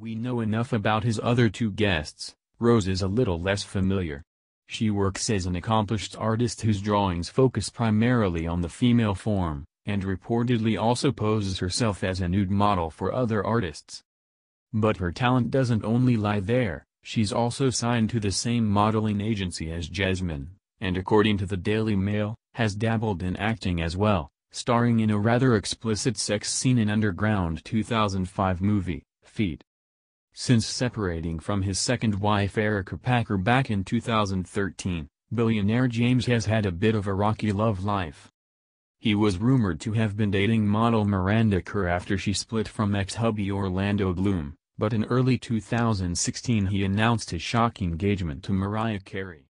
We know enough about his other two guests, Rose is a little less familiar. She works as an accomplished artist whose drawings focus primarily on the female form, and reportedly also poses herself as a nude model for other artists. But her talent doesn't only lie there, she's also signed to the same modeling agency as Jasmine, and according to the Daily Mail, has dabbled in acting as well, starring in a rather explicit sex scene in Underground 2005 movie, Feed. Since separating from his second wife Erica Packer back in 2013, billionaire James has had a bit of a rocky love life. He was rumored to have been dating model Miranda Kerr after she split from ex-hubby Orlando Bloom, but in early 2016 he announced his shocking engagement to Mariah Carey.